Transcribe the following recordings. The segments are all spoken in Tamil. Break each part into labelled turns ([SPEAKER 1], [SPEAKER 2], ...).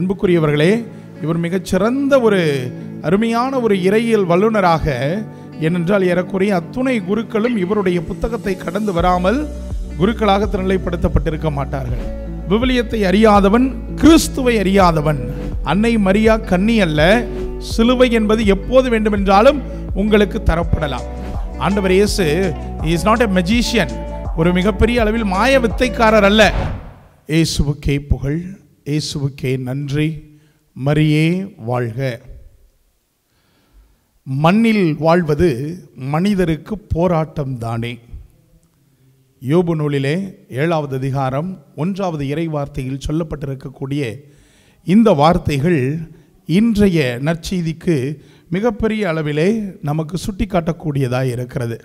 [SPEAKER 1] அன்புக்குரியவர்களே இவர் மிகச்சிறந்த ஒரு அருமையான ஒரு இறையியல் வல்லுனராக ஏனென்றால் ஏறக்குறைய அத்துணை குருக்களும் இவருடைய புத்தகத்தை கடந்து வராமல் குருக்களாக திருநிலைப்படுத்தப்பட்டிருக்க மாட்டார்கள். விவிலியத்தை அறியாதவன் கிறிஸ்துவை அறியாதவன். அன்னை மரியா கன்னி அல்ல சிலுவை என்பது எப்போது வேண்டுமென்றாலும் உங்களுக்கு தரப்படலாம். ஆண்டவர் இயேசு இஸ் நாட் எ மெஜிஷியன் ஒரு மிகப்பெரிய அளவில் மாய வித்தைக்காரர் அல்ல. இயேசுவுக்கே புகழ். இயேசுவுக்கே நன்றி. மரியே வாழ்க. மண்ணில் வாழ்வது மனிதருக்கு போராட்டம் தானே. யோபு நூலிலே ஏழாவது அதிகாரம் ஒன்றாவது இறை வார்த்தையில் சொல்லப்பட்டிருக்கக்கூடிய இந்த வார்த்தைகள் இன்றைய நற்செய்திக்கு மிகப்பெரிய அளவிலே நமக்கு சுட்டிக்காட்டக்கூடியதாக இருக்கிறது.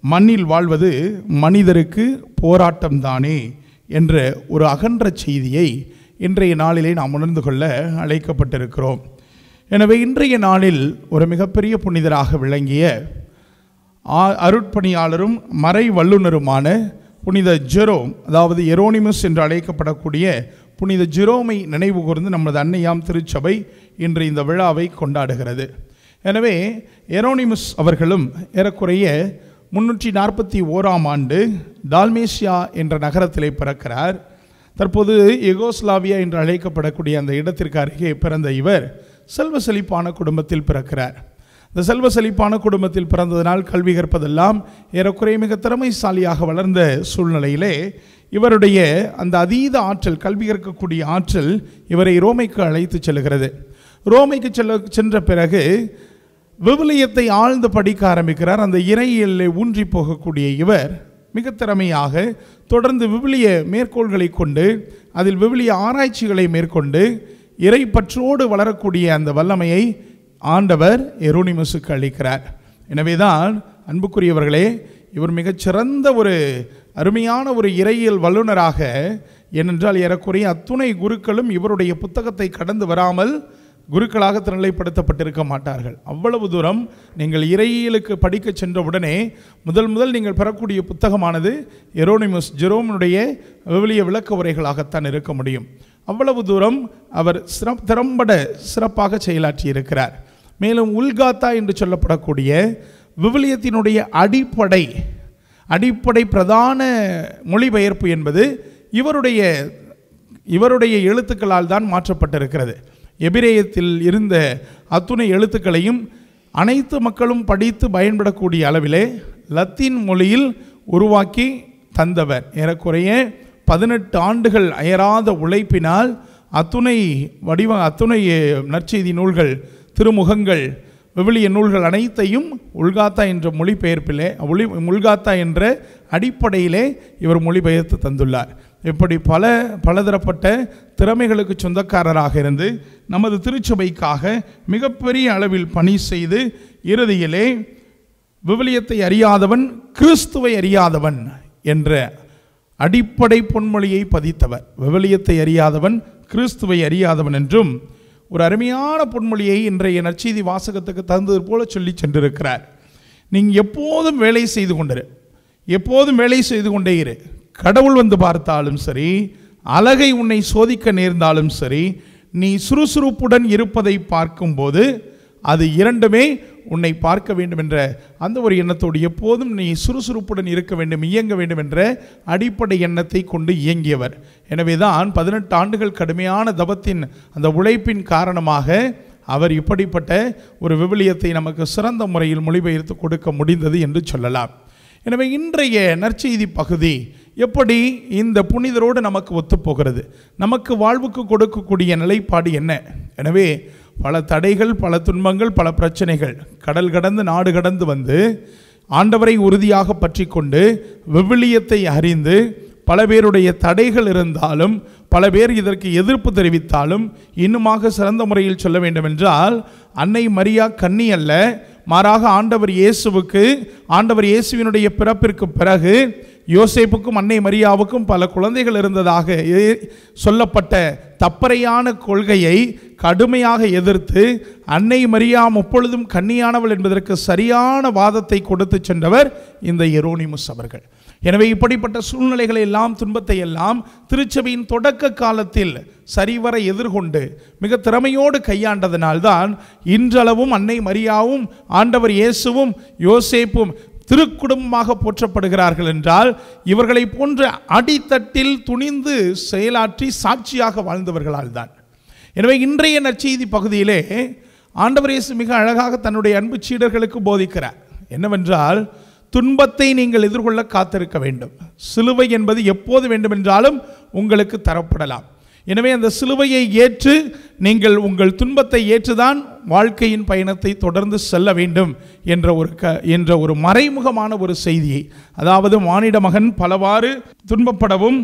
[SPEAKER 1] மண்ணில் வாழ்வது மனிதருக்கு போராட்டம் தானே என்ற ஒரு அகன்ற செய்தியை இன்றைய நாளிலே நாம் உணர்ந்து கொள்ள அழைக்கப்பட்டிருக்கிறோம். எனவே இன்றைய நாளில் ஒரு மிகப்பெரிய புனிதராக விளங்கிய ஆ- அருட்பணியாளரும் மறை வல்லுனருமான புனித ஜெரோம் அதாவது எரோனிமஸ் என்று அழைக்கப்படக்கூடிய புனித ஜெரோமை நினைவு கூர்ந்து நமது அன்னையாம் திருச்சபை இன்று இந்த விழாவை கொண்டாடுகிறது. எனவே எரோனிமஸ் அவர்களும் ஏறக்குறைய முன்னூற்றி நாற்பத்தி ஓராம் ஆண்டு டால்மேசியா என்ற நகரத்திலே பிறக்கிறார். தற்போது எகோஸ்லாவியா என்று அழைக்கப்படக்கூடிய அந்த இடத்திற்கு அருகே பிறந்த இவர் செல்வ செழிப்பான குடும்பத்தில் பிறக்கிறார். இந்த செல்வ செழிப்பான குடும்பத்தில் பிறந்ததனால் கல்வி கற்பதெல்லாம் ஏறக்குறைய மிக திறமைசாலியாக வளர்ந்த சூழ்நிலையிலே இவருடைய அந்த அதீத ஆற்றல் கல்வி கற்கக்கூடிய ஆற்றல் இவரை ரோமைக்கு அழைத்து செல்கிறது. ரோமைக்கு செல்ல சென்ற பிறகு விவிலியத்தை ஆழ்ந்து படிக்க ஆரம்பிக்கிறார். அந்த இறையிலே ஊன்றி போகக்கூடிய இவர் மிக திறமையாக தொடர்ந்து விவிலிய மேற்கோள்களை கொண்டு அதில் விவிலிய ஆராய்ச்சிகளை மேற்கொண்டு இறைப்பற்றோடு வளரக்கூடிய அந்த வல்லமையை ஆண்டவர் எரோனிமஸுக்கு அளிக்கிறார். எனவேதான் அன்புக்குரியவர்களே இவர் மிகச்சிறந்த ஒரு அருமையான ஒரு இறையியல் வல்லுனராக ஏனென்றால் ஏறக்குறைய அத்துணை குருக்களும் இவருடைய புத்தகத்தை கடந்து வராமல் குருக்களாக திருநிலைப்படுத்தப்பட்டிருக்க மாட்டார்கள். அவ்வளவு தூரம் நீங்கள் இறையியலுக்கு படிக்க சென்ற உடனே முதல் முதல் நீங்கள் பெறக்கூடிய புத்தகமானது எரோனிமஸ் ஜெரோமனுடைய விவிலிய விளக்க உரைகளாகத்தான் இருக்க முடியும். அவ்வளவு தூரம் அவர் சிறப் திறம்பட சிறப்பாக செயலாற்றி இருக்கிறார் மேலும் உல்காத்தா என்று சொல்லப்படக்கூடிய விவிலியத்தினுடைய அடிப்படை அடிப்படை பிரதான மொழிபெயர்ப்பு என்பது இவருடைய இவருடைய எழுத்துக்களால் தான் மாற்றப்பட்டிருக்கிறது. எபிரேயத்தில் இருந்த அத்துணை எழுத்துக்களையும் அனைத்து மக்களும் படித்து பயன்படக்கூடிய அளவிலே லத்தீன் மொழியில் உருவாக்கி தந்தவர். ஏறக்குறைய பதினெட்டு ஆண்டுகள் அயராத உழைப்பினால் அத்துணை வடிவ அத்துணை நற்செய்தி நூல்கள் திருமுகங்கள் விவிலிய நூல்கள் அனைத்தையும் உல்காத்தா என்ற மொழிபெயர்ப்பிலே ஒளி உல்காத்தா என்ற அடிப்படையிலே இவர் மொழிபெயர்த்து தந்துள்ளார். இப்படி பல பலதரப்பட்ட திறமைகளுக்கு சொந்தக்காரராக இருந்து நமது திருச்சபைக்காக மிகப்பெரிய அளவில் பணி செய்து இறுதியிலே விவிலியத்தை அறியாதவன் கிறிஸ்துவை அறியாதவன் என்ற அடிப்படை பொன்மொழியை பதித்தவர். விவிலியத்தை அறியாதவன் கிறிஸ்துவை அறியாதவன் என்றும் ஒரு அருமையான பொன்மொழியை இன்றைய நற்செய்தி வாசகத்துக்கு தந்தது போல சொல்லி சென்றிருக்கிறார். நீங்கள் எப்போதும் வேலை செய்து கொண்டிரு. எப்போதும் வேலை செய்து கொண்டே இரு. கடவுள் வந்து பார்த்தாலும் சரி அழகை உன்னை சோதிக்க நேர்ந்தாலும் சரி நீ சுறுசுறுப்புடன் இருப்பதை பார்க்கும்போது அது இரண்டுமே உன்னை பார்க்க வேண்டும் என்ற அந்த ஒரு எண்ணத்தோடு எப்போதும் நீ சுறுசுறுப்புடன் இருக்க வேண்டும் இயங்க வேண்டும் என்ற அடிப்படை எண்ணத்தை கொண்டு இயங்கியவர். எனவே தான் பதினெட்டு ஆண்டுகள் கடுமையான தபத்தின் அந்த உழைப்பின் காரணமாக அவர் இப்படிப்பட்ட ஒரு விவிலியத்தை நமக்கு சிறந்த முறையில் மொழிபெயர்த்து கொடுக்க முடிந்தது என்று சொல்லலாம். எனவே இன்றைய நற்செய்தி பகுதி எப்படி இந்த புனிதரோடு நமக்கு ஒத்துப்போகிறது? நமக்கு வாழ்வுக்கு கொடுக்கக்கூடிய நிலைப்பாடு என்ன? எனவே பல தடைகள் பல துன்பங்கள் பல பிரச்சனைகள் கடல் கடந்து நாடு கடந்து வந்து ஆண்டவரை உறுதியாக பற்றி கொண்டு விவிலியத்தை அறிந்து பல பேருடைய தடைகள் இருந்தாலும் பல பேர் இதற்கு எதிர்ப்பு தெரிவித்தாலும் இன்னுமாக சிறந்த முறையில் சொல்ல வேண்டுமென்றால் அன்னை மரியா கன்னி அல்ல மாறாக ஆண்டவர் இயேசுவுக்கு ஆண்டவர் இயேசுவினுடைய பிறப்பிற்கு பிறகு யோசேப்புக்கும் அன்னை மரியாவுக்கும் பல குழந்தைகள் இருந்ததாக சொல்லப்பட்ட தப்பறையான கொள்கையை கடுமையாக எதிர்த்து அன்னை மரியா முப்பொழுதும் கன்னியானவள் என்பதற்கு சரியான வாதத்தை கொடுத்து சென்றவர் இந்த எரோனிமுஸ் அவர்கள். எனவே இப்படிப்பட்ட சூழ்நிலைகளை எல்லாம் துன்பத்தை எல்லாம் திருச்சபையின் தொடக்க காலத்தில் சரிவர எதிர்கொண்டு மிக திறமையோடு கையாண்டதனால்தான் இன்றளவும் அன்னை மரியாவும் ஆண்டவர் இயேசுவும் யோசேப்பும் திருக்குடும்பமாக போற்றப்படுகிறார்கள் என்றால் இவர்களை போன்ற அடித்தட்டில் துணிந்து செயலாற்றி சாட்சியாக வாழ்ந்தவர்களால் தான். எனவே இன்றைய நற்செய்தி பகுதியிலே ஆண்டவர் இயேசு மிக அழகாக தன்னுடைய அன்பு சீடர்களுக்கு போதிக்கிறார். என்னவென்றால் துன்பத்தை நீங்கள் எதிர்கொள்ள காத்திருக்க வேண்டும். சிலுவை என்பது எப்போது வேண்டுமென்றாலும் உங்களுக்கு தரப்படலாம். எனவே அந்த சிலுவையை ஏற்று நீங்கள் உங்கள் துன்பத்தை ஏற்றுதான் வாழ்க்கையின் பயணத்தை தொடர்ந்து செல்ல வேண்டும் என்ற ஒரு க என்ற ஒரு மறைமுகமான ஒரு செய்தியை. அதாவது மானிட மகன் பலவாறு துன்பப்படவும்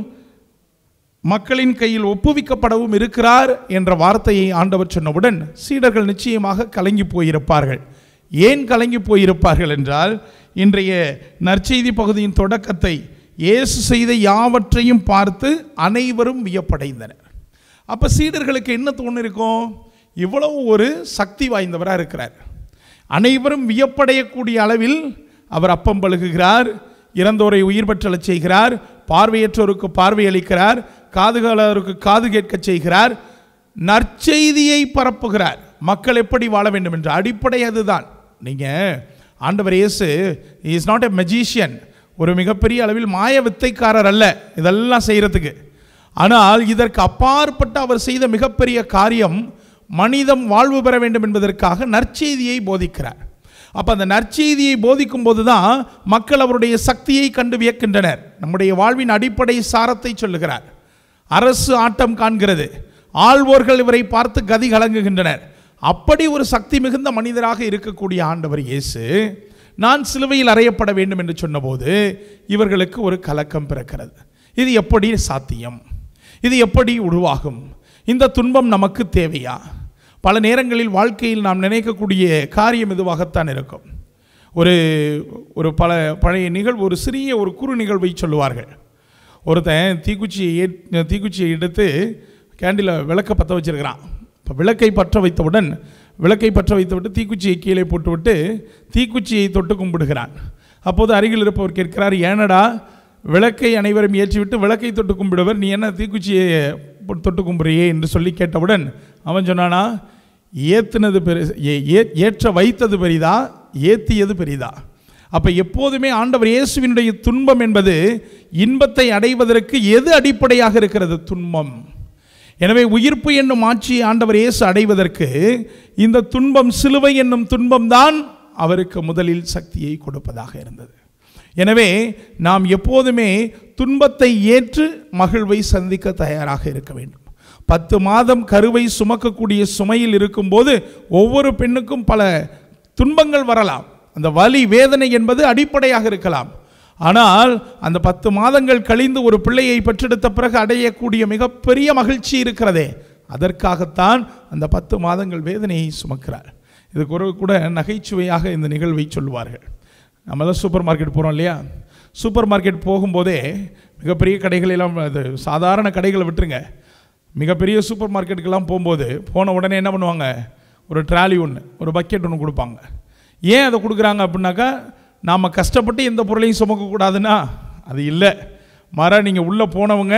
[SPEAKER 1] மக்களின் கையில் ஒப்புவிக்கப்படவும் இருக்கிறார் என்ற வார்த்தையை ஆண்டவர் சொன்னவுடன் சீடர்கள் நிச்சயமாக கலங்கி போயிருப்பார்கள். ஏன் கலங்கி போயிருப்பார்கள் என்றால் இன்றைய நற்செய்தி பகுதியின் தொடக்கத்தை இயேசு செய்த யாவற்றையும் பார்த்து அனைவரும் வியப்படைந்தனர். அப்போ சீடர்களுக்கு என்ன தோணிருக்கும் இவ்வளவு ஒரு சக்தி வாய்ந்தவராக இருக்கிறார். அனைவரும் வியப்படையக்கூடிய அளவில் அவர் அப்பம் பழுகுகிறார் இறந்தோரை உயிர் பெற்றலச் செய்கிறார் பார்வையற்றோருக்கு பார்வை அளிக்கிறார் காதுகளருக்கு காது கேட்கச் செய்கிறார் நற்செய்தியை பரப்புகிறார். மக்கள் எப்படி வாழ வேண்டும் என்று அடிப்படை அதுதான். நீங்கள் ஆண்டவர் இயேசு இஸ் நாட் எ மெஜிஷியன் ஒரு மிகப்பெரிய அளவில் மாய வித்தைக்காரர் அல்ல இதெல்லாம் செய்கிறதுக்கு ஆனால் இதற்கு அப்பாற்பட்டு அவர் செய்த மிகப்பெரிய காரியம் மனிதம் வாழ்வு பெற வேண்டும் என்பதற்காக நற்செய்தியை போதிக்கிறார். அப்போ அந்த நற்செய்தியை போதிக்கும் போது தான் மக்கள் அவருடைய சக்தியை கண்டு வியக்கின்றனர். நம்முடைய வாழ்வின் அடிப்படை சாரத்தை சொல்லுகிறார். அரசு ஆட்டம் காண்கிறது. ஆழ்வோர்கள் இவரை பார்த்து கதி கலங்குகின்றனர். அப்படி ஒரு சக்தி மிகுந்த மனிதராக இருக்கக்கூடிய ஆண்டவர் இயேசு நான் சிலுவையில் அறையப்பட வேண்டும் என்று சொன்னபோது இவர்களுக்கு ஒரு கலக்கம் பிறக்கிறது. இது எப்படி சாத்தியம்? இது எப்படி உருவாகும்? இந்த துன்பம் நமக்கு தேவையா? பல நேரங்களில் வாழ்க்கையில் நாம் நினைக்கக்கூடிய காரியம் இதுவாகத்தான் இருக்கும்? ஒரு ஒரு பல பழைய நிகழ்வு ஒரு சிறிய ஒரு குறு நிகழ்வை சொல்லுவார்கள். ஒருத்தன் தீக்குச்சியை ஏற் தீக்குச்சியை எடுத்து கேண்டில் விளக்க பற்ற வச்சிருக்கிறான். இப்போ விளக்கை பற்ற வைத்தவுடன் விளக்கை பற்ற வைத்துவிட்டு தீக்குச்சியை கீழே போட்டுவிட்டு தீக்குச்சியை தொட்டு கும்பிடுகிறான். அப்போது அருகில் இருப்பவர் கேட்கிறார் ஏனடா விளக்கை அனைவரும் ஏற்றிவிட்டு விளக்கை தொட்டு கும்பிடுவர். நீ என்ன தீக்குச்சியை தொட்டு கும்பிடுறியே என்று சொல்லி கேட்டவுடன் அவன் சொன்னானா ஏற்றுனது பெரு ஏ- ஏ- ஏற்ற வைத்தது பெரிதா ஏத்தியது பெரிதா? அப்போ எப்போதுமே ஆண்டவர் இயேசுவினுடைய துன்பம் என்பது இன்பத்தை அடைவதற்கு எது அடிப்படையாக இருக்கிறது? துன்பம். எனவே உயிர்ப்பு என்னும் ஆட்சி ஆண்டவர் இயேசு அடைவதற்கு இந்த துன்பம் சிலுவை என்னும் துன்பம்தான் அவருக்கு முதலில் சக்தியை கொடுப்பதாக இருந்தது. எனவே நாம் எப்போதுமே துன்பத்தை ஏற்று மகிழ்வை சந்திக்க தயாராக இருக்க வேண்டும். பத்து மாதம் கருவை சுமக்கக்கூடிய சுமையில் இருக்கும்போது ஒவ்வொரு பெண்ணுக்கும் பல துன்பங்கள் வரலாம். அந்த வலி வேதனை என்பது அடிப்படையாக இருக்கலாம். ஆனால் அந்த பத்து மாதங்கள் கழிந்து ஒரு பிள்ளையை பெற்றெடுத்த பிறகு அடையக்கூடிய மிகப்பெரிய மகிழ்ச்சி இருக்கிறதே. அதற்காகத்தான் அந்த பத்து மாதங்கள் வேதனையை சுமக்கிறார். இதுக்கு ஒரு கூட நகைச்சுவையாக இந்த நிகழ்வை சொல்வார்கள். நம்ம தான் சூப்பர் மார்க்கெட் போகிறோம் இல்லையா? சூப்பர் மார்க்கெட் போகும்போதே மிகப்பெரிய கடைகளெல்லாம் அது சாதாரண கடைகளை விட்டுருங்க. மிகப்பெரிய சூப்பர் மார்க்கெட்டுக்கெல்லாம் போகும்போது போன உடனே என்ன பண்ணுவாங்க? ஒரு ட்ராலி ஒன்று ஒரு பக்கெட் ஒன்று கொடுப்பாங்க. ஏன் அதை கொடுக்குறாங்க அப்படின்னாக்கா நாம் கஷ்டப்பட்டு எந்த பொருளையும் சுமக்கக்கூடாதுன்னா அது இல்லை. மாறா நீங்கள் உள்ளே போனவங்க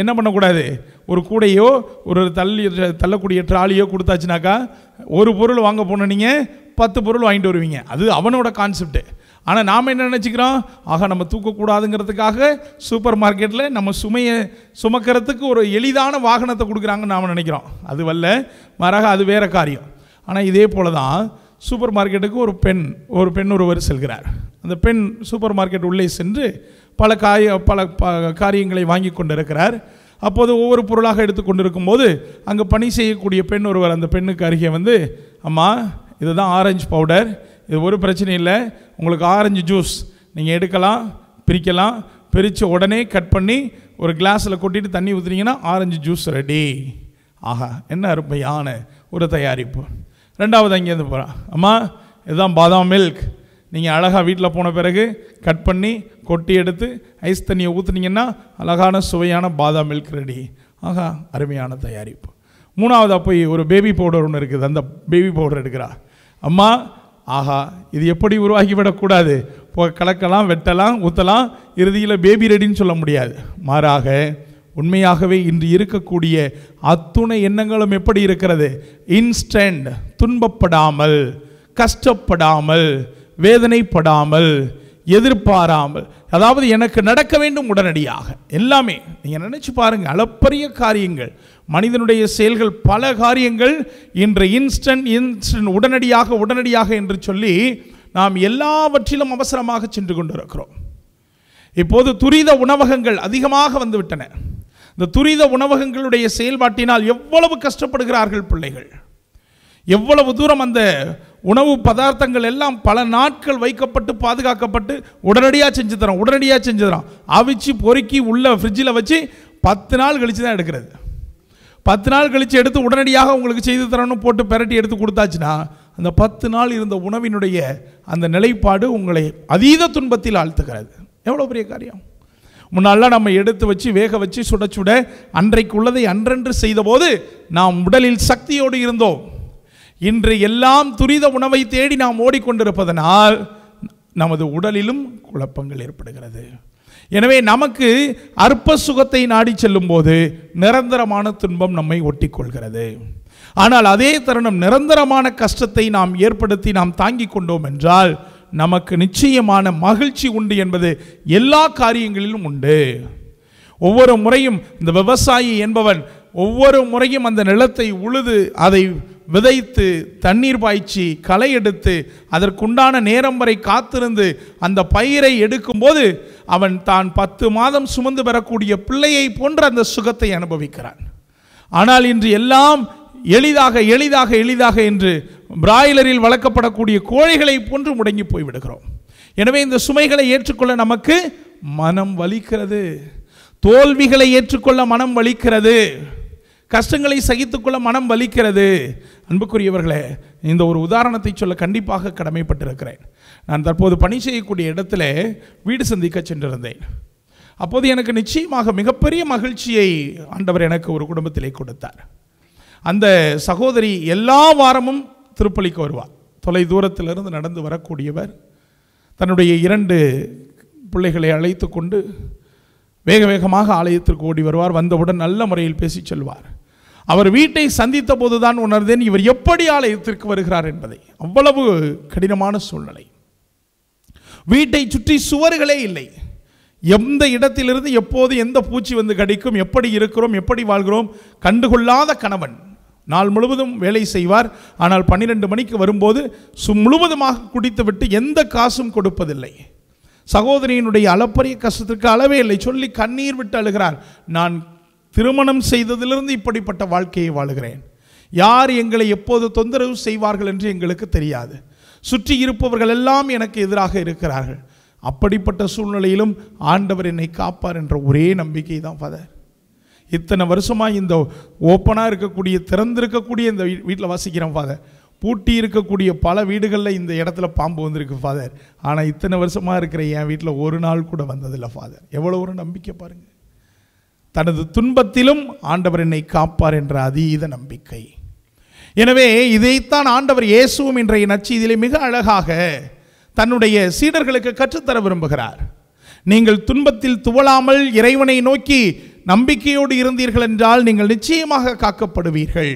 [SPEAKER 1] என்ன பண்ணக்கூடாது? ஒரு கூடையோ ஒரு தள்ளி தள்ளக்கூடிய ட்ராலியோ கொடுத்தாச்சுனாக்கா ஒரு பொருள் வாங்க போன நீங்கள் பத்து பொருள் வாங்கிட்டு வருவீங்க. அது அவனோட கான்செப்ட்டு ஆனால் நாம் என்ன நினச்சிக்கிறோம்? ஆக நம்ம தூக்கக்கூடாதுங்கிறதுக்காக சூப்பர் மார்க்கெட்டில் நம்ம சுமையை சுமக்கிறதுக்கு ஒரு எளிதான வாகனத்தை கொடுக்குறாங்கன்னு நாம் நினைக்கிறோம். அது வல்ல மாறாக அது வேற காரியம். ஆனால் இதே போல தான் சூப்பர் மார்க்கெட்டுக்கு ஒரு பெண் ஒரு பெண் ஒருவர் செல்கிறார். அந்த பெண் சூப்பர் மார்க்கெட் உள்ளே சென்று பல காய பல ப- காரியங்களை வாங்கி கொண்டிருக்கிறார். அப்போது ஒவ்வொரு பொருளாக எடுத்துக்கொண்டிருக்கும் போது அங்கே பணி செய்யக்கூடிய பெண் ஒருவர் அந்த பெண்ணுக்கு அருகே வந்து அம்மா இதுதான் ஆரஞ்சு பவுடர். இது ஒரு பிரச்சனையும் இல்லை. உங்களுக்கு ஆரஞ்சு ஜூஸ் நீங்கள் எடுக்கலாம் பிரிக்கலாம். பிரித்து உடனே கட் பண்ணி ஒரு கிளாஸில் கொட்டிட்டு தண்ணி ஊற்றுனீங்கன்னா ஆரஞ்சு ஜூஸ் ரெடி. ஆஹா என்ன அருமையான ஒரு தயாரிப்பு. ரெண்டாவது அங்கேருந்து போகிறான் அம்மா இதுதான் பாதாம் மில்க். நீங்கள் அழகாக வீட்டில் போன பிறகு கட் பண்ணி கொட்டி எடுத்து ஐஸ் தண்ணியை ஊற்றுனீங்கன்னா அழகான சுவையான பாதாம் மில்க் ரெடி. ஆஹா அருமையான தயாரிப்பு. மூணாவதாக போய் ஒரு பேபி பவுடர் ஒன்று இருக்குது. அந்த பேபி பவுடர் எடுக்கிறா. அம்மா ஆஹா இது எப்படி உருவாகிவிடக்கூடாது இப்போ கலக்கலாம் வெட்டலாம் ஊற்றலாம் இறுதியில் பேபி ரெடின்னு சொல்ல முடியாது. மாறாக உண்மையாகவே இன்று இருக்கக்கூடிய அத்துணை எண்ணங்களும் எப்படி இருக்கிறது? இன்ஸ்டன்ட் துன்பப்படாமல் கஷ்டப்படாமல் வேதனைப்படாமல் எதிர்பாராமல் அதாவது எனக்கு நடக்க வேண்டும் உடனடியாக. எல்லாமே நீங்கள் நினச்சி பாருங்கள் அளப்பரிய காரியங்கள். மனிதனுடைய செயல்கள் பல காரியங்கள். இன்று இன்ஸ்டன்ட் இன்ஸ்டன்ட் உடனடியாக உடனடியாக என்று சொல்லி நாம் எல்லாவற்றிலும் அவசரமாக சென்று கொண்டிருக்கிறோம். இப்போது துரித உணவகங்கள் அதிகமாக வந்துவிட்டன. இந்த துரித உணவகங்களுடைய செயல்பாட்டினால் எவ்வளவு கஷ்டப்படுகிறார்கள் பிள்ளைகள். எவ்வளவு தூரம் அந்த உணவு பதார்த்தங்கள் எல்லாம் பல நாட்கள் வைக்கப்பட்டு பாதுகாக்கப்பட்டு உடனடியாக செஞ்சு தரோம் உடனடியாக செஞ்சு தரோம் அவிச்சு பொறுக்கி உள்ள ஃப்ரிட்ஜில் வச்சு பத்து நாள் கழித்து தான் எடுக்கிறது. பத்து நாள் கழித்து எடுத்து உடனடியாக உங்களுக்கு செய்து தரணும்னு போட்டு பெரட்டி எடுத்து கொடுத்தாச்சுன்னா அந்த பத்து நாள் இருந்த உணவினுடைய அந்த நிலைப்பாடு உங்களை அதீத துன்பத்தில் ஆழ்த்துகிறது. எவ்வளோ பெரிய காரியம். முன்னாலாம் நம்ம எடுத்து வச்சு வேக வச்சு சுட சுட அன்றைக்கு உள்ளதை அன்றன்று செய்தபோது நாம் உடலில் சக்தியோடு இருந்தோம். இன்று எல்லாம் துரித உணவை தேடி நாம் ஓடிக்கொண்டிருப்பதனால் நமது உடலிலும் குழப்பங்கள் ஏற்படுகிறது. எனவே நமக்கு அற்ப சுகத்தை நாடி செல்லும் போது நிரந்தரமான துன்பம் நம்மை ஒட்டிக்கொள்கிறது. ஆனால் அதே தருணம் நிரந்தரமான கஷ்டத்தை நாம் ஏற்படுத்தி நாம் தாங்கிக் கொண்டோம் என்றால் நமக்கு நிச்சயமான மகிழ்ச்சி உண்டு என்பது எல்லா காரியங்களிலும் உண்டு. ஒவ்வொரு முறையும் இந்த விவசாயி என்பவன் ஒவ்வொரு முறையும் அந்த நிலத்தை உழுது அதை விதைத்து தண்ணீர் பாய்ச்சி களை எடுத்து அதற்குண்டான நேரம் வரை காத்திருந்து அந்த பயிரை எடுக்கும்போது அவன் தான் பத்து மாதம் சுமந்து பெறக்கூடிய பிள்ளையை போன்ற அந்த சுகத்தை அனுபவிக்கிறான். ஆனால் இன்று எல்லாம் எளிதாக எளிதாக எளிதாக என்று பிராய்லரில் வளர்க்கப்படக்கூடிய கோழிகளை போன்று முடங்கி போய்விடுகிறோம். எனவே இந்த சுமைகளை ஏற்றுக்கொள்ள நமக்கு மனம் வலிக்கிறது. தோல்விகளை ஏற்றுக்கொள்ள மனம் வலிக்கிறது. கஷ்டங்களை சகித்துக்கொள்ள மனம் வலிக்கிறது. அன்புக்குரியவர்களே இந்த ஒரு உதாரணத்தை சொல்ல கண்டிப்பாக கடமைப்பட்டிருக்கிறேன். நான் தற்போது பணி செய்யக்கூடிய இடத்துல வீடு சந்திக்க சென்றிருந்தேன். அப்போது எனக்கு நிச்சயமாக மிகப்பெரிய மகிழ்ச்சியை ஆண்டவர் எனக்கு ஒரு குடும்பத்திலே கொடுத்தார். அந்த சகோதரி எல்லா வாரமும் திருப்பலிக்கு வருவார் தொலை தூரத்திலிருந்து நடந்து வரக்கூடியவர் தன்னுடைய இரண்டு பிள்ளைகளை அழைத்து கொண்டு வேக வேகமாக ஆலயத்திற்கு ஓடி வருவார். வந்தவுடன் நல்ல முறையில் பேசி செல்வார். அவர் வீட்டை சந்தித்த போதுதான் உணர்ந்தேன் இவர் எப்படி ஆலயத்திற்கு வருகிறார் என்பதை. அவ்வளவு கடினமான சூழ்நிலை. வீட்டை சுற்றி சுவர்களே இல்லை. எந்த இடத்திலிருந்து எப்போது எந்த பூச்சி வந்து கடிக்கும் எப்படி இருக்கிறோம் எப்படி வாழ்கிறோம் கண்டுகொள்ளாத கணவன். நாள் முழுவதும் வேலை செய்வார். ஆனால் பன்னிரெண்டு மணிக்கு வரும்போது சு முழுவதுமாக குடித்துவிட்டு எந்த காசும் கொடுப்பதில்லை. சகோதரியினுடைய அளப்பரிய கஷ்டத்திற்கு அளவே இல்லை. சொல்லி கண்ணீர் விட்டு அழுகிறார். நான் திருமணம் செய்ததிலிருந்து இப்படிப்பட்ட வாழ்க்கையை வாழுகிறேன். யார் எங்களை எப்போது தொந்தரவு செய்வார்கள் என்று எங்களுக்கு தெரியாது. சுற்றி இருப்பவர்கள் எல்லாம் எனக்கு எதிராக இருக்கிறார்கள். அப்படிப்பட்ட சூழ்நிலையிலும் ஆண்டவர் என்னை காப்பார் என்ற ஒரே நம்பிக்கை தான் ஃபாதர் இத்தனை வருஷமாக இந்த ஓப்பனாக இருக்கக்கூடிய திறந்திருக்கக்கூடிய இந்த வீட்டில் வசிக்கிறேன் ஃபாதர் பூட்டி இருக்கக்கூடிய பல வீடுகளில் இந்த இடத்துல பாம்பு வந்திருக்கு ஃபாதர் ஆனால் இத்தனை வருஷமாக இருக்கிற என் வீட்டில் ஒரு நாள் கூட வந்ததில்லை ஃபாதர் எவ்வளோ ஒரு நம்பிக்கை பாருங்கள் தனது துன்பத்திலும் ஆண்டவர் என்னை காப்பார் என்ற அதீத நம்பிக்கை. எனவே இதைத்தான் ஆண்டவர் இயேசுவும் இன்றைய நச்செய்தியிலே மிக அழகாக தன்னுடைய சீடர்களுக்கு கற்றுத்தர விரும்புகிறார். நீங்கள் துன்பத்தில் துவளாமல் இறைவனை நோக்கி நம்பிக்கையோடு இருந்தீர்கள் என்றால் நீங்கள் நிச்சயமாக காக்கப்படுவீர்கள்.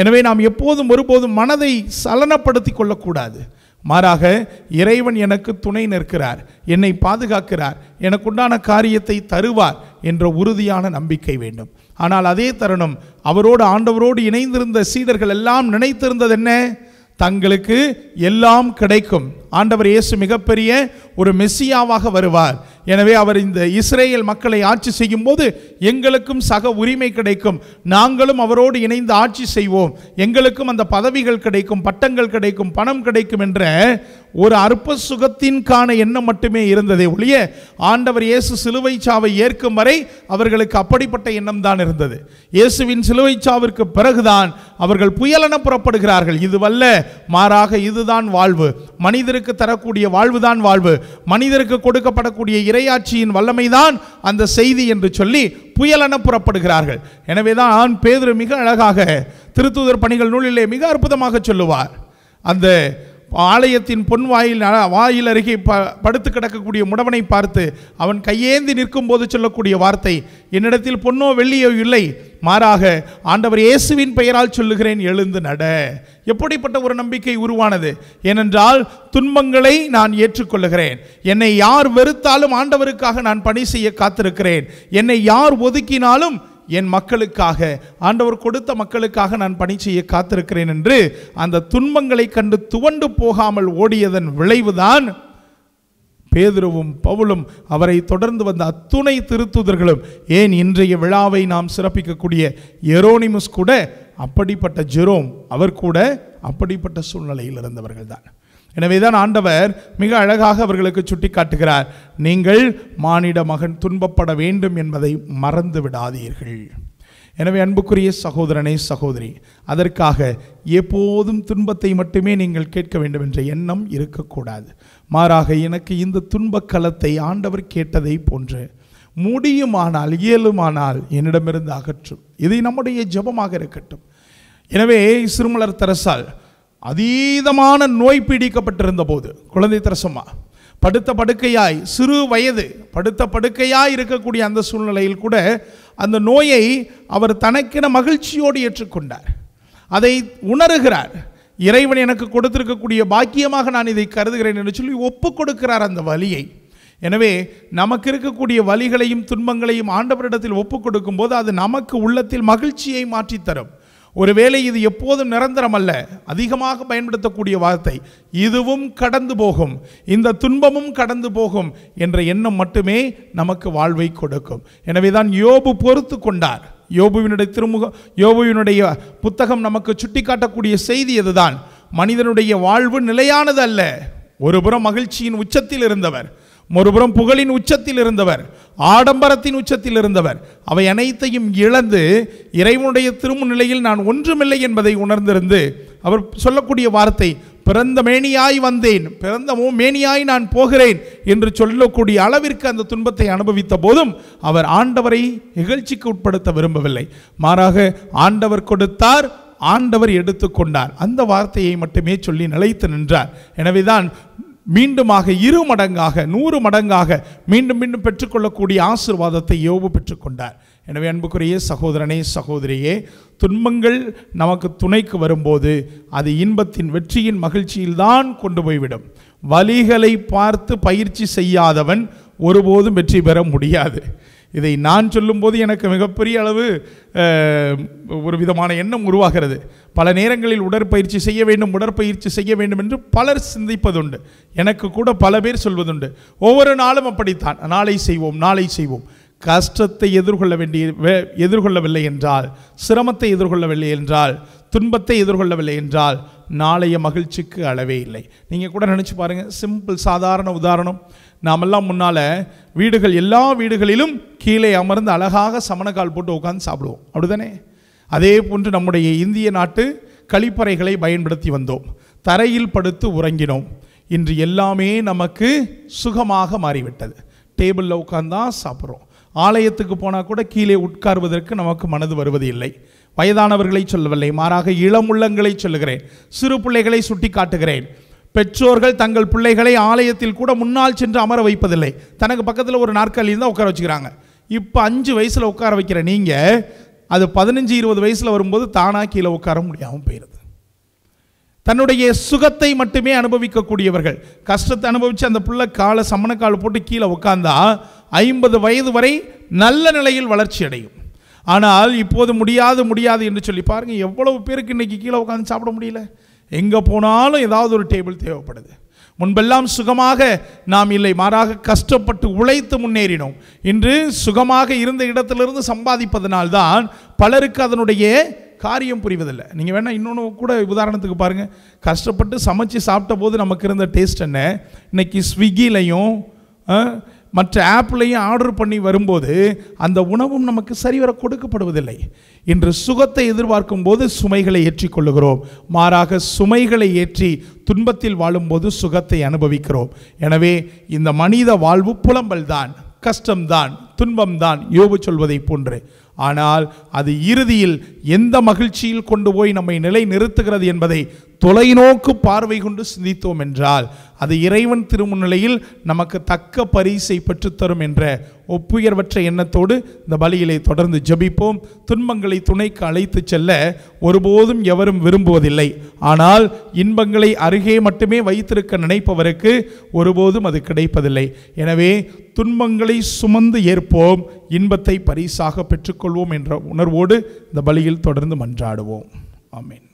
[SPEAKER 1] எனவே நாம் எப்போதும் ஒருபோதும் மனதை சலனப்படுத்திக் கொள்ளக்கூடாது. மாறாக இறைவன் எனக்கு துணை நிற்கிறார் என்னை பாதுகாக்கிறார் எனக்குண்டான காரியத்தை தருவார் என்ற உறுதியான நம்பிக்கை வேண்டும். ஆனால் அதே தருணம் அவரோடு ஆண்டவரோடு இணைந்திருந்த சீடர்கள் எல்லாம் நினைத்திருந்தது என்ன? தங்களுக்கு எல்லாம் கிடைக்கும். ஆண்டவர் இயேசு மிகப்பெரிய ஒரு மெஸ்ஸியாவாக வருவார். எனவே அவர் இந்த இஸ்ரேல் மக்களை ஆட்சி செய்யும் போது எங்களுக்கும் சக உரிமை கிடைக்கும். நாங்களும் அவரோடு இணைந்து ஆட்சி செய்வோம். எங்களுக்கும் அந்த பதவிகள் கிடைக்கும் பட்டங்கள் கிடைக்கும் பணம் கிடைக்கும் என்ற ஒரு அற்ப சுகத்தின்கான எண்ணம் மட்டுமே இருந்ததே ஒழிய ஆண்டவர் இயேசு சிலுவை சாவை ஏற்கும் வரை அவர்களுக்கு அப்படிப்பட்ட எண்ணம் தான் இருந்தது. இயேசுவின் சிலுவை சாவிற்கு பிறகுதான் அவர்கள் புயலென புறப்படுகிறார்கள். இதுவல்ல மாறாக இதுதான் வாழ்வு. மனிதருக்கு தரக்கூடிய வாழ்வுதான் வாழ்வு. மனிதருக்கு கொடுக்கப்படக்கூடிய இரையாட்சியின் வல்லமைதான் அந்த செய்தி என்று சொல்லி புயலென புறப்படுகிறார்கள். எனவேதான் ஆண் பேதுரு மிக அழகாக திருத்தூதர் பணிகள் நூலிலே மிக அற்புதமாக சொல்லுவார். அந்த ஆலயத்தின் பொன் வாயில் வாயில் அருகே ப படுத்து கிடக்கக்கூடிய முடவனை பார்த்து அவன் கையேந்தி நிற்கும் போது சொல்லக்கூடிய வார்த்தை என்னிடத்தில் பொன்னோ வெள்ளியோ இல்லை. மாறாக ஆண்டவர் இயேசுவின் பெயரால் சொல்லுகிறேன் எழுந்து நட. எப்படிப்பட்ட ஒரு நம்பிக்கை உருவானது? ஏனென்றால் துன்பங்களை நான் ஏற்றுக்கொள்ளுகிறேன். என்னை யார் வெறுத்தாலும் ஆண்டவருக்காக நான் பணி செய்ய காத்திருக்கிறேன். என்னை யார் ஒதுக்கினாலும் என் மக்களுக்காக ஆண்டவர் கொடுத்த மக்களுக்காக நான் பணி செய்ய காத்திருக்கிறேன் என்று அந்த துன்பங்களை கண்டு துவண்டு போகாமல் ஓடியதன் விளைவுதான் பேதுருவும் பவுலும் அவரை தொடர்ந்து வந்த அத்துணை திருத்துதர்களும். ஏன் இன்றைய விழாவை நாம் சிறப்பிக்கக்கூடிய எரோனிமஸ் கூட அப்படிப்பட்ட ஜெரோம் அவர் கூட அப்படிப்பட்ட சூழ்நிலையில் இருந்தவர்கள் தான் எனவேதான் ஆண்டவர் மிக அழகாக அவர்களுக்கு சுட்டி காட்டுகிறார் நீங்கள் மானிட மகன் துன்பப்பட வேண்டும் என்பதை மறந்து விடாதீர்கள். எனவே அன்புக்குரிய சகோதரனே சகோதரி அதற்காக எப்போதும் துன்பத்தை மட்டுமே நீங்கள் கேட்க வேண்டும் என்ற எண்ணம் இருக்கக்கூடாது. மாறாக எனக்கு இந்த துன்பக் களத்தை ஆண்டவர் கேட்டதை போன்று முடியுமானால் இயலுமானால் என்னிடமிருந்து அகற்றும். இது நம்முடைய ஜெபமாக இருக்கட்டும். எனவே சிறுமலர் தரசால் அதீதமான நோய் பீடிக்கப்பட்டிருந்த போது குழந்தை திரசம்மா படுத்த படுக்கையாய் சிறு வயது படுத்த படுக்கையாய் இருக்கக்கூடிய அந்த சூழ்நிலையில் கூட அந்த நோயை அவர் தனக்கென மகிழ்ச்சியோடு ஏற்றுக்கொண்டார். அதை உணருகிறார். இறைவன் எனக்கு கொடுத்திருக்கக்கூடிய பாக்கியமாக நான் இதை கருதுகிறேன் என்று சொல்லி ஒப்பு கொடுக்கிறார் அந்த வலியை. எனவே நமக்கு இருக்கக்கூடிய வலிகளையும் துன்பங்களையும் ஆண்டவரிடத்தில் ஒப்பு கொடுக்கும்போது அது நமக்கு உள்ளத்தில் மகிழ்ச்சியை மாற்றித்தரும். ஒருவேளை இது எப்போதும் நிரந்தரம் அல்ல அதிகமாக பயன்படுத்தக்கூடிய வார்த்தை இதுவும் கடந்து போகும் இந்த துன்பமும் கடந்து போகும் என்ற எண்ணம் மட்டுமே நமக்கு வாழ்வை கொடுக்கும். எனவேதான் யோபு பொறுத்து கொண்டார். யோபுவினுடைய திருமுக யோபுவினுடைய புத்தகம் நமக்கு சுட்டிக்காட்டக்கூடிய செய்தி இதுதான் மனிதனுடைய வாழ்வு நிலையானது அல்ல. ஒருபுறம் மகிழ்ச்சியின் உச்சத்தில் இருந்தவர். ஒருபுறம் புகழின் உச்சத்தில் இருந்தவர் ஆடம்பரத்தின் உச்சத்தில் இருந்தவர். அவை அனைத்தையும் இழந்து இறைவனுடைய திருமு நிலையில் நான் ஒன்றுமில்லை என்பதை உணர்ந்திருந்து அவர் சொல்லக்கூடிய வார்த்தை பிறந்த மேனியாய் வந்தேன் பிறந்த மேனியாய் நான் போகிறேன் என்று சொல்லக்கூடிய அளவிற்கு அந்த துன்பத்தை அனுபவித்த போதும் அவர் ஆண்டவரை நிகழ்ச்சிக்கு உட்படுத்த விரும்பவில்லை. மாறாக ஆண்டவர் கொடுத்தார் ஆண்டவர் எடுத்துக்கொண்டார் அந்த வார்த்தையை மட்டுமே சொல்லி நிலைத்து நின்றார். எனவேதான் மீண்டுமாக இரு மடங்காக நூறு மடங்காக மீண்டும் மீண்டும் பெற்றுக்கொள்ளக்கூடிய ஆசிர்வாதத்தை யோபு பெற்றுக்கொண்டார். எனவே அன்புக்குரிய சகோதரனே சகோதரியே துன்பங்கள் நமக்கு துணைக்கு வரும்போது அது இன்பத்தின் வெற்றியின் மகிழ்ச்சியில்தான் கொண்டு போய்விடும். வலிகளை பார்த்து பயிற்சி செய்யாதவன் ஒருபோதும் வெற்றி பெற முடியாது. இதை நான் சொல்லும்போது எனக்கு மிகப்பெரிய அளவு ஒரு விதமான எண்ணம் உருவாகிறது. பல நேரங்களில் உடற்பயிற்சி செய்ய வேண்டும் உடற்பயிற்சி செய்ய வேண்டும் என்று பலர் சிந்திப்பதுண்டு. எனக்கு கூட பல பேர் சொல்வதுண்டு. ஒவ்வொரு நாளும் அப்படித்தான். நாளை செய்வோம் நாளை செய்வோம். கஷ்டத்தை எதிர்கொள்ள வேண்டிய வே- எதிர்கொள்ளவில்லை என்றால் சிரமத்தை எதிர்கொள்ளவில்லை என்றால் துன்பத்தை எதிர்கொள்ளவில்லை என்றால் நாளைய மகிழ்ச்சிக்கு அளவே இல்லை. நீங்கள் கூட நினச்சி பாருங்கள் சிம்பிள் சாதாரண உதாரணம். நாமெல்லாம் முன்னால் வீடுகள் எல்லா வீடுகளிலும் கீழே அமர்ந்து அழகாக சமணக்கால் போட்டு உட்காந்து சாப்பிடுவோம். அப்படிதானே? அதே போன்று நம்முடைய இந்திய நாட்டு கழிப்பறைகளை பயன்படுத்தி வந்தோம். தரையில் படுத்து உறங்கினோம். இன்று எல்லாமே நமக்கு சுகமாக மாறிவிட்டது. டேபிளில் உட்கார்ந்தா சாப்பிட்றோம். ஆலயத்துக்கு போனால் கூட கீழே உட்கார்வதற்கு நமக்கு மனது வருவது இல்லை வயதானவர்களை சொல்லவில்லை. மாறாக இளமுள்ளங்களை சொல்லுகிறேன். சிறு பிள்ளைகளை சுட்டி காட்டுகிறேன் பெற்றோர்கள் தங்கள் பிள்ளைகளை ஆலயத்தில் கூட முன்னால் சென்று அமர வைப்பதில்லை. தனக்கு பக்கத்தில் ஒரு நாற்காலி இருந்தால் உட்கார வச்சுக்கிறாங்க. இப்போ அஞ்சு வயசில் உட்கார வைக்கிற நீங்கள் அது பதினஞ்சு இருபது வயசில் வரும்போது தானாக கீழே உட்கார முடியாமல் போயிடுது தன்னுடைய சுகத்தை மட்டுமே அனுபவிக்கக்கூடியவர்கள். கஷ்டத்தை அனுபவித்து அந்த பிள்ளை காலை சமணக்கால் போட்டு கீழே உட்காந்தா ஐம்பது வயது வரை நல்ல நிலையில் வளர்ச்சி அடையும். ஆனால் இப்போது முடியாது முடியாது என்று சொல்லி பாருங்கள் எவ்வளவு பேருக்கு இன்றைக்கி கீழே உட்காந்து சாப்பிட முடியல? எங்கே போனாலும் ஏதாவது ஒரு டேபிள் தேவைப்படுது. முன்பெல்லாம் சுகமாக நாம் இல்லை மாறாக கஷ்டப்பட்டு உழைத்து முன்னேறினோம். இன்று சுகமாக இருந்த இடத்திலிருந்து சம்பாதிப்பதனால்தான் பலருக்கு அதனுடைய காரியம் புரிவதில்லை. நீங்கள் வேணால் இன்னொன்று கூட உதாரணத்துக்கு பாருங்கள் கஷ்டப்பட்டு சமைச்சு சாப்பிட்ட போது நமக்கு இருந்த டேஸ்ட் என்ன? இன்னைக்கு ஸ்விக்கிலையும் மற்ற ஆப்லையும் ஆர்டர் பண்ணி வரும்போது அந்த உணவும் நமக்கு சரிவர கொடுக்கப்படுவதில்லை. இன்று சுகத்தை எதிர்பார்க்கும் போது சுமைகளை ஏற்றிக்கொள்ளுகிறோம். மாறாக சுமைகளை ஏற்றி துன்பத்தில் வாழும்போது சுகத்தை அனுபவிக்கிறோம். எனவே இந்த மனித வாழ்வு புலம்பல்தான் கஷ்டம்தான் துன்பம்தான் யோபு சொல்வதைப் போன்று. ஆனால் அது இறுதியில் எந்த மகிழ்ச்சியில் கொண்டு போய் நம்மை நிலை நிறுத்துகிறது என்பதை தொலைநோக்கு பார்வை கொண்டு சிந்தித்தோம் என்றால் அது இறைவன் திருமுன்னிலையில் நமக்கு தக்க பரிசை பெற்றுத்தரும் என்ற ஒப்புயர்வற்ற எண்ணத்தோடு இந்த பலியிலே தொடர்ந்து ஜெபிப்போம். துன்பங்களை துணைக்கு அழைத்து செல்ல ஒருபோதும் எவரும் விரும்புவதில்லை. ஆனால் இன்பங்களை அருகே மட்டுமே வைத்திருக்க நினைப்பவருக்கு ஒருபோதும் அது கிடைப்பதில்லை. எனவே துன்பங்களை சுமந்து ஏற்போம் இன்பத்தை பரிசாக பெற்றுக்கொள்வோம் என்ற உணர்வோடு இந்த பலியில் தொடர்ந்து மன்றாடுவோம். ஆமீன்.